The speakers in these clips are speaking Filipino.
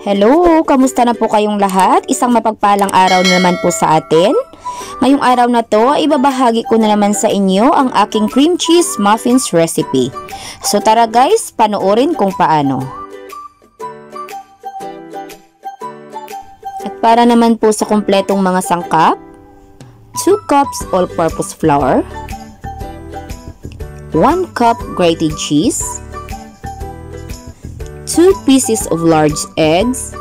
Hello! Kamusta na po kayong lahat? Isang mapagpalang araw na naman po sa atin. Ngayong araw na to, ibabahagi ko na naman sa inyo ang aking cream cheese muffins recipe. So tara guys, panoorin kung paano. At para naman po sa kumpletong mga sangkap, 2 cups all-purpose flour, 1 cup grated cheese, 2 pieces of large eggs,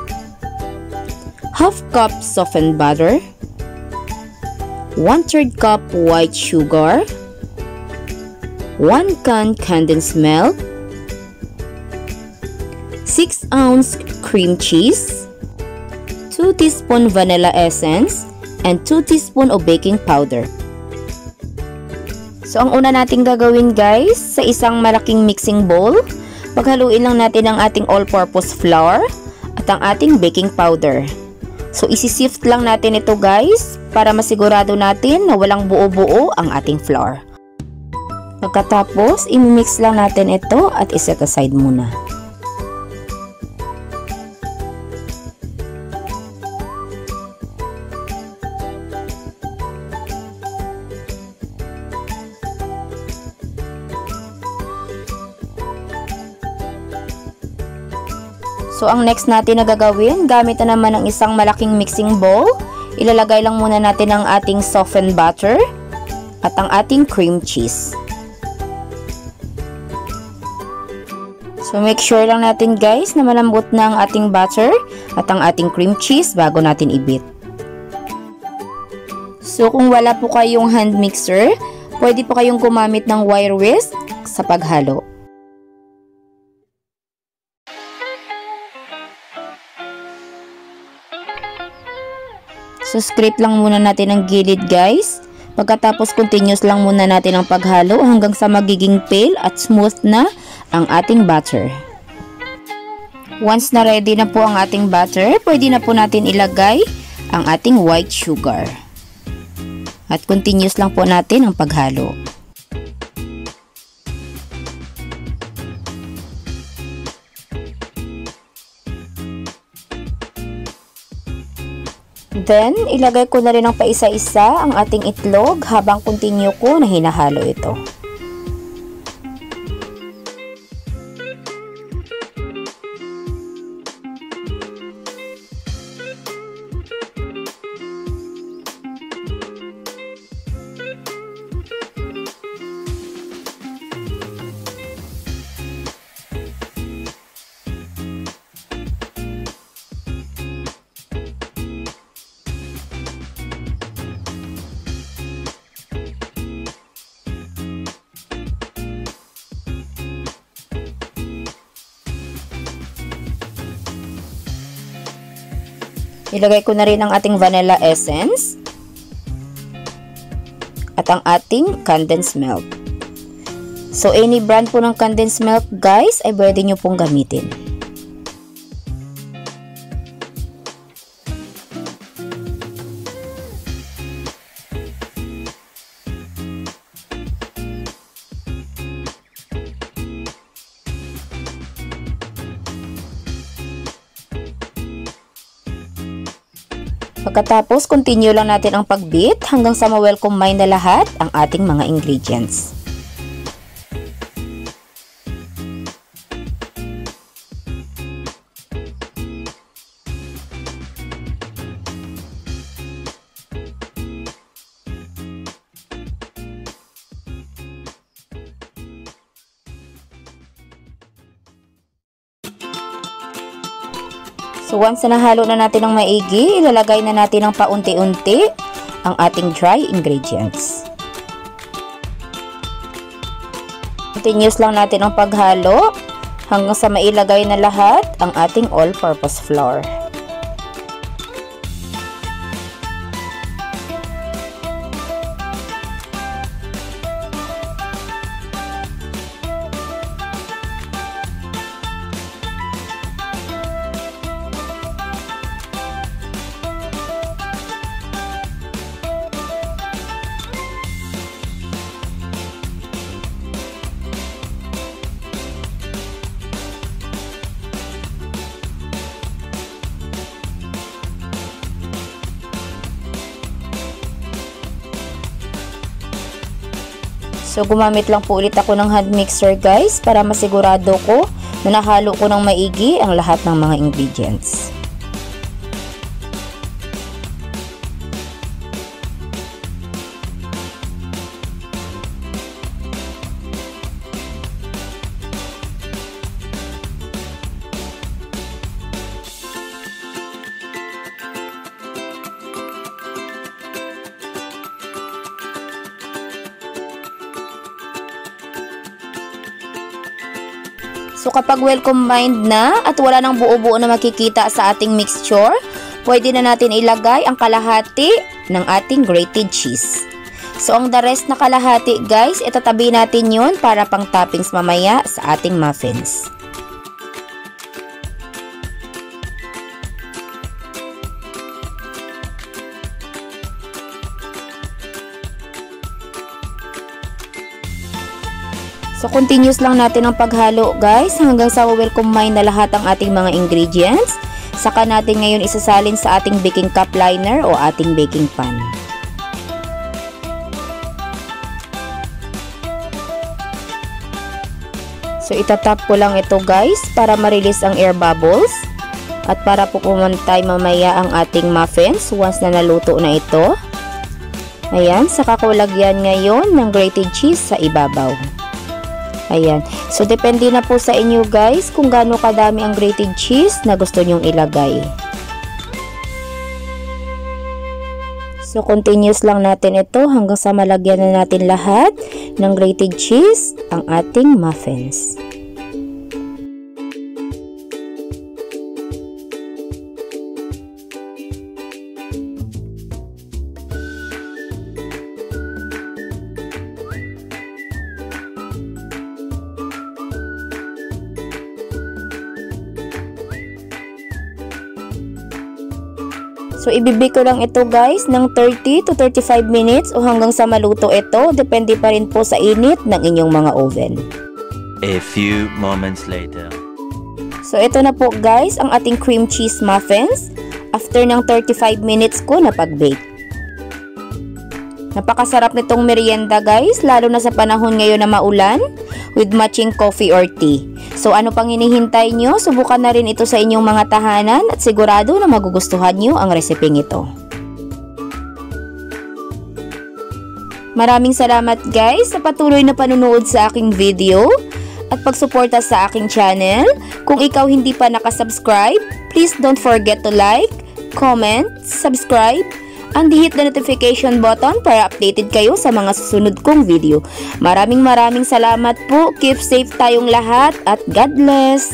half cup softened butter, 1 3 cup white sugar, 1 can condensed milk, 6 ounce cream cheese, 2 teaspoon vanilla essence, and 2 teaspoon of baking powder. So, ang una nating gagawin guys, sa isang malaking mixing bowl, Paghaluin lang natin ang ating all-purpose flour at ang ating baking powder. So isi-sift lang natin ito guys para masigurado natin na walang buo-buo ang ating flour. Pagkatapos, imimix lang natin ito at iset aside muna. So, ang next natin na gagawin, gamit na naman ng isang malaking mixing bowl. Ilalagay lang muna natin ang ating softened butter at ang ating cream cheese. So, make sure lang natin guys na malambot na ang ating butter at ang ating cream cheese bago natin ibit. So, kung wala po kayong hand mixer, pwede po kayong gumamit ng wire whisk sa paghalo. So, scrape lang muna natin ang gilid guys. Pagkatapos, continuous lang muna natin ang paghalo hanggang sa magiging pale at smooth na ang ating butter. Once na ready na po ang ating butter, pwede na po natin ilagay ang ating white sugar. At continuous lang po natin ang paghalo. Then, ilagay ko na rin ng paisa-isa ang ating itlog habang continue ko na hinahalo ito. Ilagay ko na rin ang ating vanilla essence at ang ating condensed milk. So, any brand po ng condensed milk, guys, ay pwede nyo pong gamitin. Pagkatapos, continue lang natin ang pagbit hanggang sa ma-welcome na lahat ang ating mga ingredients. So once na nahalo na natin ng maigi, ilalagay na natin ng paunti-unti ang ating dry ingredients. Continuous lang natin ang paghalo hanggang sa mailagay na lahat ang ating all-purpose flour. So gumamit lang po ulit ako ng hand mixer guys para masigurado ko na nahalo ko ng maigi ang lahat ng mga ingredients. So kapag well combined na at wala nang buo-buo na makikita sa ating mixture, pwede na natin ilagay ang kalahati ng ating grated cheese. So ang the rest na kalahati guys, itatabi natin yon para pang toppings mamaya sa ating muffins. So, continuous lang natin ang paghalo guys hanggang sa well combine na lahat ang ating mga ingredients. Saka natin ngayon isasalin sa ating baking cup liner o ating baking pan. So, itatap ko lang ito guys para ma-release ang air bubbles. At para po pumantay mamaya ang ating muffins once na naluto na ito. Ayan, saka ko lagyan ngayon ng grated cheese sa ibabaw. Ayan. So, depende na po sa inyo guys kung gaano kadami ang grated cheese na gusto nyong ilagay. So, continuous lang natin ito hanggang sa malagyan na natin lahat ng grated cheese ang ating muffins. So, ibibig ko lang ito guys ng 30 to 35 minutes o hanggang sa maluto ito. Depende pa rin po sa init ng inyong mga oven. A few moments later. So, ito na po guys ang ating cream cheese muffins after ng 35 minutes ko na pag-bake. Napakasarap nitong merienda guys, lalo na sa panahon ngayon na maulan with matching coffee or tea. So ano pang hinihintay nyo? Subukan na rin ito sa inyong mga tahanan at sigurado na magugustuhan nyo ang reseping ito. Maraming salamat guys sa patuloy na panunood sa aking video at pagsuporta sa aking channel. Kung ikaw hindi pa nakasubscribe, please don't forget to like, comment, subscribe, and hit the notification button para updated kayo sa mga susunod kong video. Maraming maraming salamat po. Keep safe tayong lahat at God bless!